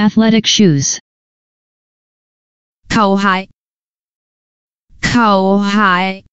Athletic shoes. 球鞋，球鞋。